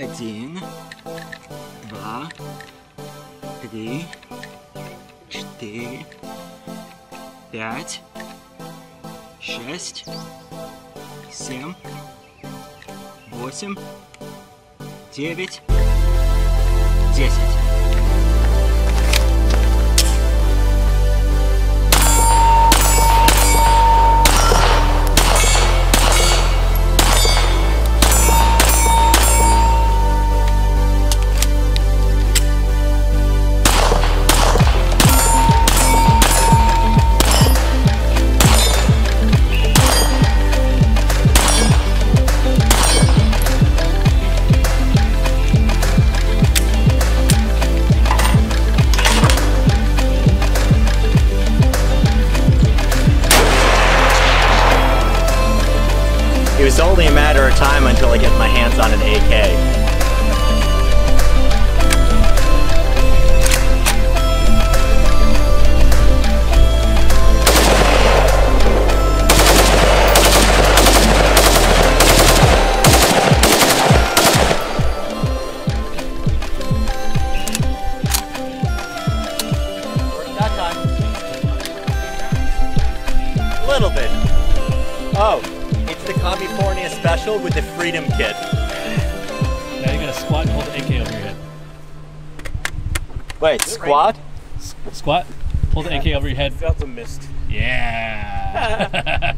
Один, два, три, четыре, пять, шесть, семь, восемь, девять, десять. It was only a matter of time until I get my hands on an AK. Time. Little bit. Oh, the California special with the Freedom Kit. Now you're gonna squat and hold the AK over your head. Wait, squat? Squat, hold the AK over your head. Felt a mist. Yeah.